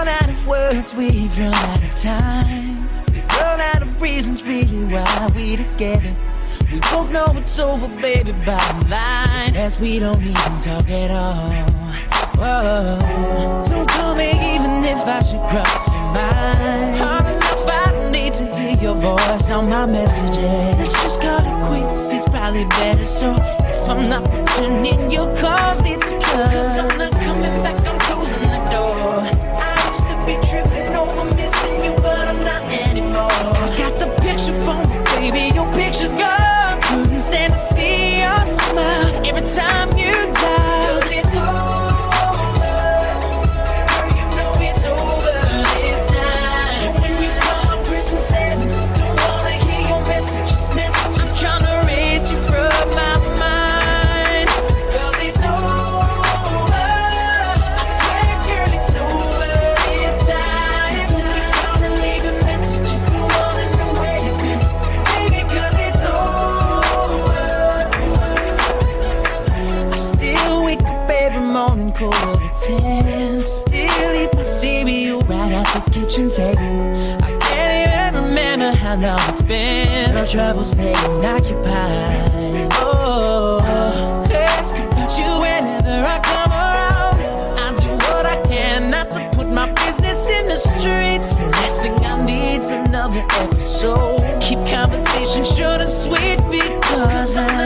run out of words, we've run out of time. We've run out of reasons, really, why we together. We both know it's over, baby, bottom line. As we don't even talk at all. Whoa. Don't call me even if I should cross your mind. Hard enough, I need to hear your voice on my messages. Let's just call it quits, it's probably better. So if I'm not returning your calls, it's cause I'm not coming quarter ten. Still eat my cereal right at the kitchen table. I can't even remember how long it's been. No trouble staying occupied. Oh, ask about you whenever I come around. I do what I can not to put my business in the streets. Last thing I need's another episode. Keep conversation short and sweet because I'm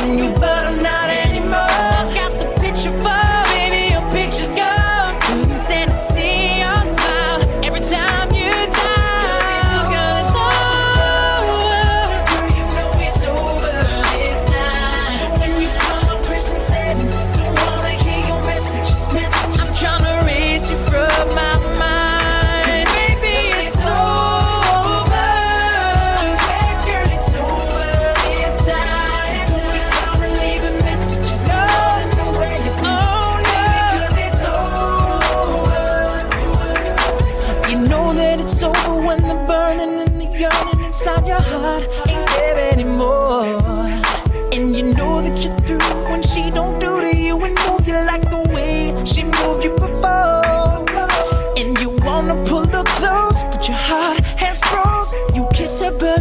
missing you, but it's over when the burning and the yearning inside your heart ain't there anymore. And you know that you're through when she don't do to you and move you like the way she moved you before. And you wanna pull her close, but your heart has froze. You kiss her, but